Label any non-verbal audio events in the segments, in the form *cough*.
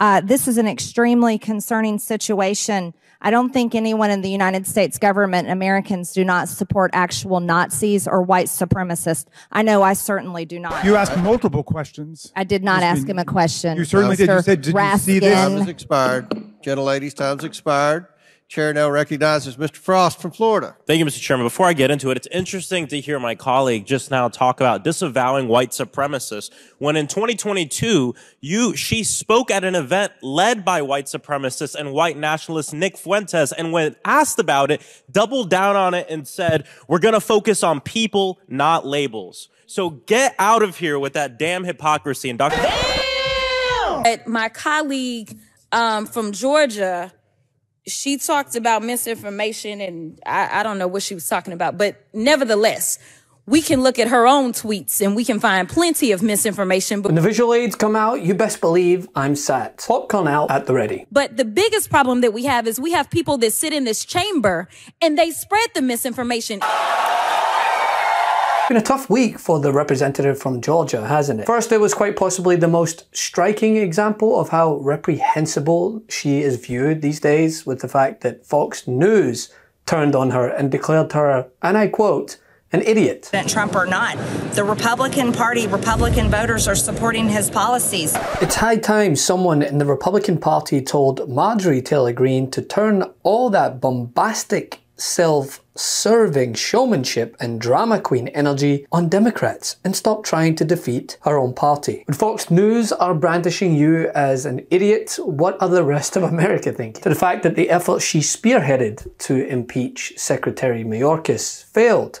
Uh, this is an extremely concerning situation. I don't think anyone in the United States government, Americans, do not support actual Nazis or white supremacists. I know I certainly do not. You asked multiple questions. I did not Ms. ask him a question. You certainly did. You Mr. said, did you see this? Raskin. Time has expired. Gentlelady's time's expired. Chair now recognizes Mr. Frost from Florida. Thank you, Mr. Chairman. Before I get into it, it's interesting to hear my colleague just now talk about disavowing white supremacists when in 2022, you, she spoke at an event led by white supremacists and white nationalist Nick Fuentes. And when asked about it, doubled down on it and said, we're going to focus on people, not labels. So get out of here with that damn hypocrisy. And Dr. But my colleague um, from Georgia, she talked about misinformation, and I, I don't know what she was talking about, but nevertheless, we can look at her own tweets and we can find plenty of misinformation. When the visual aids come out, you best believe I'm set. Popcorn out at the ready. but the biggest problem that we have is we have people that sit in this chamber and they spread the misinformation. Been a tough week for the representative from Georgia, hasn't it? First, it was quite possibly the most striking example of how reprehensible she is viewed these days with the fact that Fox News turned on her and declared her, and I quote, an idiot. President Trump or not. The Republican Party, Republican voters are supporting his policies. It's high time someone in the Republican Party told Marjorie Taylor Greene to turn all that bombastic, self serving showmanship and drama queen energy on Democrats and stop trying to defeat her own party. When Fox News are brandishing you as an idiot, what are the rest of America thinking? To the fact that the effort she spearheaded to impeach Secretary Mayorkas failed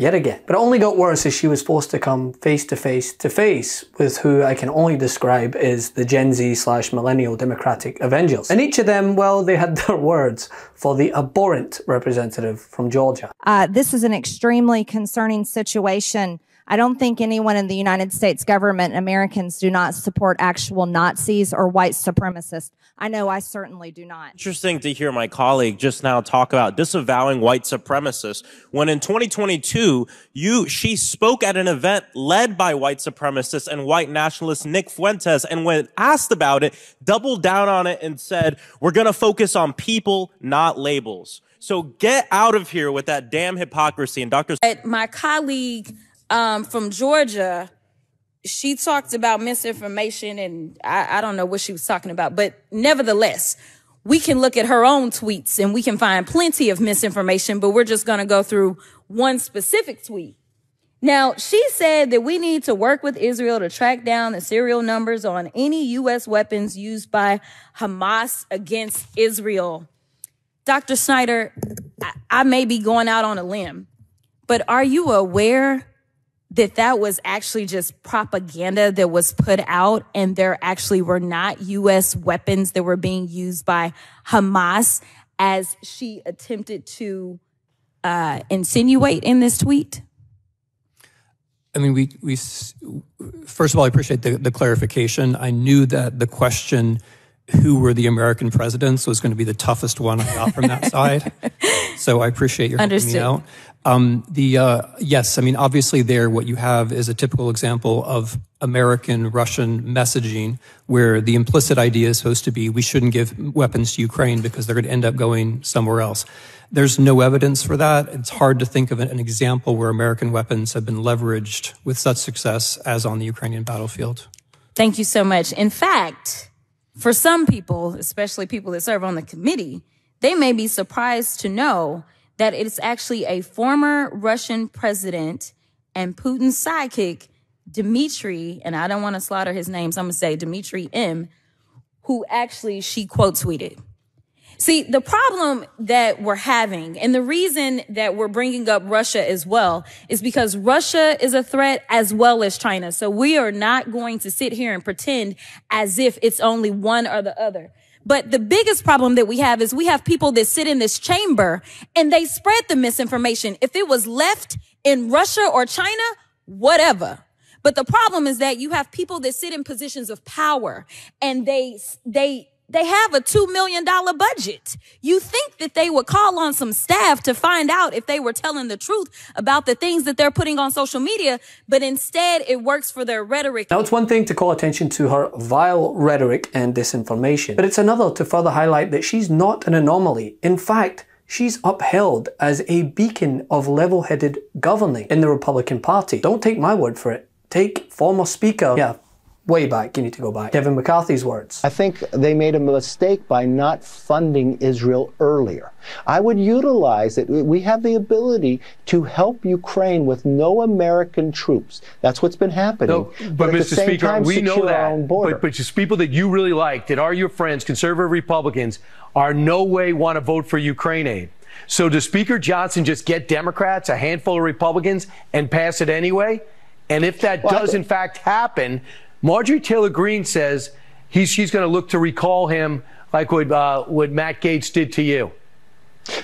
yet again. But it only got worse as she was forced to come face to face to face with who I can only describe as the Gen Z slash millennial Democratic Avengers. And each of them, well, they had *laughs* their words for the abhorrent representative from Georgia. Uh, this is an extremely concerning situation. I don't think anyone in the United States government, Americans, do not support actual Nazis or white supremacists. I know I certainly do not. Interesting to hear my colleague just now talk about disavowing white supremacists when in 2022, you, she spoke at an event led by white supremacists and white nationalist Nick Fuentes. And when asked about it, doubled down on it and said, we're going to focus on people, not labels. So get out of here with that damn hypocrisy. And Dr. But my colleague um, from Georgia, she talked about misinformation, and I, I don't know what she was talking about, but nevertheless, we can look at her own tweets and we can find plenty of misinformation, but we're just going to go through one specific tweet. Now, she said that we need to work with Israel to track down the serial numbers on any U.S. weapons used by Hamas against Israel. Dr. Snyder, I, I may be going out on a limb, but are you aware that that was actually just propaganda that was put out and there actually were not U.S. weapons that were being used by Hamas as she attempted to uh, insinuate in this tweet? I mean, we, we, first of all, I appreciate the, the clarification. I knew that the question, who were the American presidents, was going to be the toughest one I got from that side. *laughs* So I appreciate your helping me Understood. out. Um, the, uh, yes, I mean, obviously there, what you have is a typical example of American Russian messaging where the implicit idea is supposed to be we shouldn't give weapons to Ukraine because they're going to end up going somewhere else. There's no evidence for that. It's hard to think of an example where American weapons have been leveraged with such success as on the Ukrainian battlefield. Thank you so much. In fact, for some people, especially people that serve on the committee, they may be surprised to know that it's actually a former Russian president and Putin's sidekick, Dmitry, and I don't want to slaughter his name, so I'm going to say Dmitry M, who actually she quote tweeted. See, the problem that we're having and the reason that we're bringing up Russia as well is because Russia is a threat as well as China. So we are not going to sit here and pretend as if it's only one or the other. But the biggest problem that we have is we have people that sit in this chamber and they spread the misinformation. If it was left in Russia or China, whatever. But the problem is that you have people that sit in positions of power and they, they, they have a $2 million budget. You think that they would call on some staff to find out if they were telling the truth about the things that they're putting on social media, but instead it works for their rhetoric. Now, it's one thing to call attention to her vile rhetoric and disinformation, but it's another to further highlight that she's not an anomaly. In fact, she's upheld as a beacon of level headed governing in the Republican Party. Don't take my word for it. Take former Speaker, yeah, way back, you need to go back, Kevin McCarthy's words. I think they made a mistake by not funding Israel earlier. I would utilize it. We have the ability to help Ukraine with no American troops. That's what's been happening. No, but, Mr. Speaker, time, we know that. But, but just people that you really like, that are your friends, conservative Republicans, are no way want to vote for Ukraine aid. So does Speaker Johnson just get Democrats, a handful of Republicans, and pass it anyway? And if that well, does in fact happen, Marjorie Taylor Greene says he's, she's going to look to recall him like what, uh, what Matt Gaetz did to you.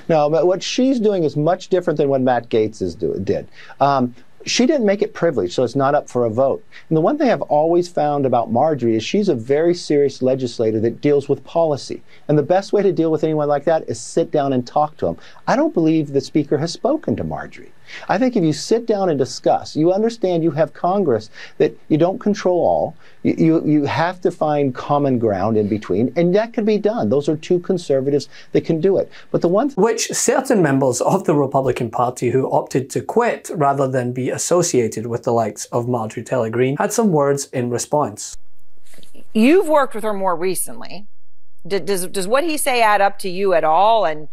No, but what she's doing is much different than what Matt Gaetz is do, did. Um, she didn't make it privileged, so it's not up for a vote. And the one thing I've always found about Marjorie is she's a very serious legislator that deals with policy. And the best way to deal with anyone like that is sit down and talk to them. I don't believe the speaker has spoken to Marjorie. I think if you sit down and discuss, you understand you have Congress that you don't control all. You, you, you have to find common ground in between, and that can be done. Those are two conservatives that can do it. But the one which certain members of the Republican Party who opted to quit rather than be associated with the likes of Marjorie Taylor Greene had some words in response. You've worked with her more recently. Does, does what he say add up to you at all? And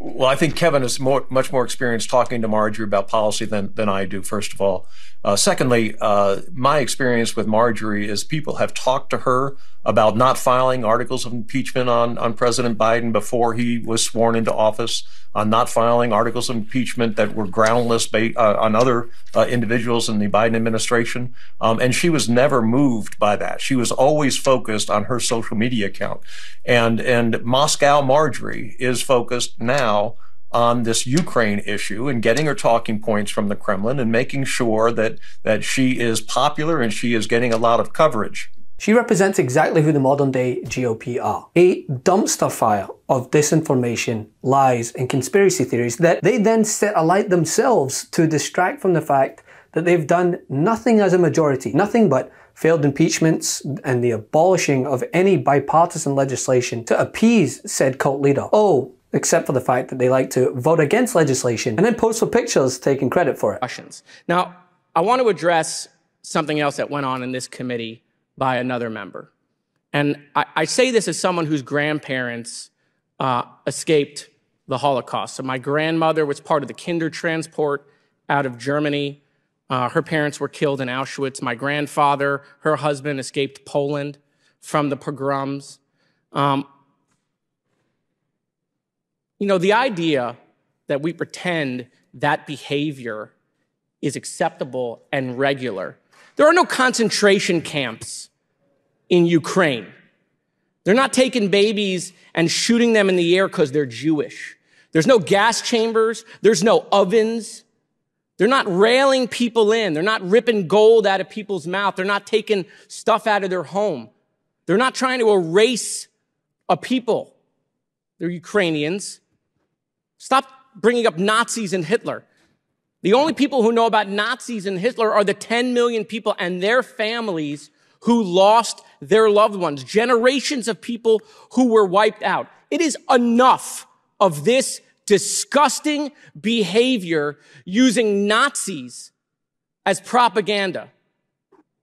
Well, I think Kevin is more, much more experienced talking to Marjorie about policy than, than I do, first of all. Uh, secondly, uh, my experience with Marjorie is people have talked to her about not filing articles of impeachment on, on President Biden before he was sworn into office, on not filing articles of impeachment that were groundless ba- uh, on other uh, individuals in the Biden administration. Um, and she was never moved by that. She was always focused on her social media account. And, and Moscow Marjorie is focused now on this Ukraine issue and getting her talking points from the Kremlin and making sure that, that she is popular and she is getting a lot of coverage. She represents exactly who the modern day GOP are. A dumpster fire of disinformation, lies, and conspiracy theories that they then set alight themselves to distract from the fact that they've done nothing as a majority, nothing but failed impeachments and the abolishing of any bipartisan legislation to appease said cult leader. Oh, except for the fact that they like to vote against legislation and then post for pictures taking credit for it. Now, I want to address something else that went on in this committee by another member. And I, I say this as someone whose grandparents uh, escaped the Holocaust. So my grandmother was part of the Kindertransport out of Germany. Uh, her parents were killed in Auschwitz. My grandfather, her husband, escaped Poland from the pogroms. Um, you know, the idea that we pretend that behavior is acceptable and regular. There are no concentration camps in Ukraine. They're not taking babies and shooting them in the air because they're Jewish. There's no gas chambers. There's no ovens. They're not railing people in. They're not ripping gold out of people's mouth. They're not taking stuff out of their home. They're not trying to erase a people. They're Ukrainians. Stop bringing up Nazis and Hitler. The only people who know about Nazis and Hitler are the 10 million people and their families who lost their loved ones, generations of people who were wiped out. It is enough of this disgusting behavior using Nazis as propaganda.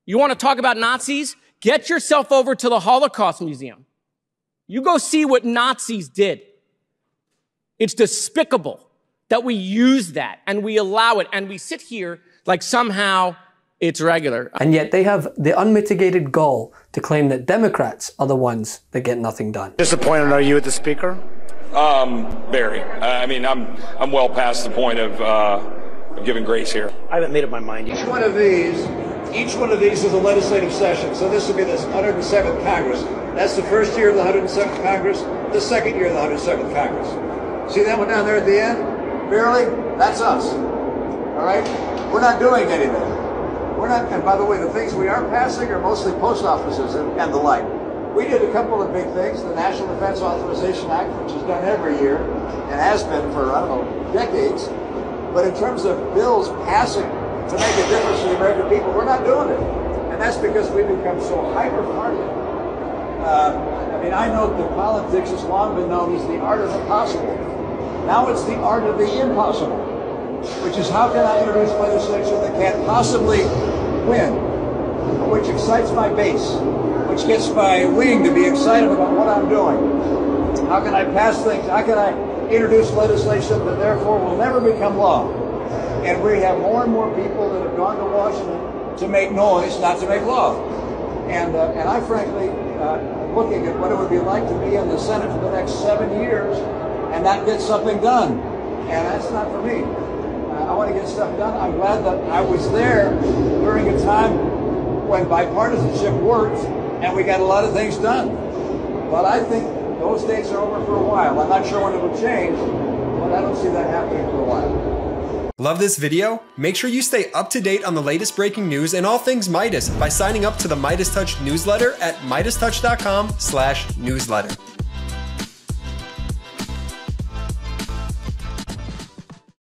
You want to talk about Nazis? Get yourself over to the Holocaust Museum. You go see what Nazis did. It's despicable that we use that and we allow it and we sit here like somehow it's regular. And yet they have the unmitigated gall to claim that Democrats are the ones that get nothing done. Disappointed are you at the speaker? Um, very. I mean, I'm I'm well past the point of, uh, of giving grace here. I haven't made up my mind yet. Each one of these, each one of these is a legislative session. So this will be the 107th Congress. That's the first year of the 107th Congress, the second year of the 107th Congress. See that one down there at the end? Barely? That's us. All right? We're not doing anything. we're not, and by the way, the things we are passing are mostly post offices and, and the like. We did a couple of big things, the National Defense Authorization Act, which is done every year and has been for, I don't know, decades. But in terms of bills passing to make a difference to the American people, we're not doing it. And that's because we've become so hyper-partisan. Uh, I mean, I know that politics has long been known as the art of the possible. Now it's the art of the impossible, which is how can I introduce legislation that can't possibly win, which excites my base, which gets my wing to be excited about what I'm doing. How can I pass things? How can I introduce legislation that therefore will never become law? And we have more and more people that have gone to Washington to make noise, not to make law. And, uh, and I frankly, uh, looking at what it would be like to be in the Senate for the next seven years and that gets something done. And that's not for me. Uh, I want to get stuff done. I'm glad that I was there during a time when bipartisanship worked and we got a lot of things done. But I think those days are over for a while. I'm not sure when it will change, but I don't see that happening for a while. Love this video? Make sure you stay up to date on the latest breaking news and all things Meidas by signing up to the Meidas Touch newsletter at MeidasTouch.com slash newsletter.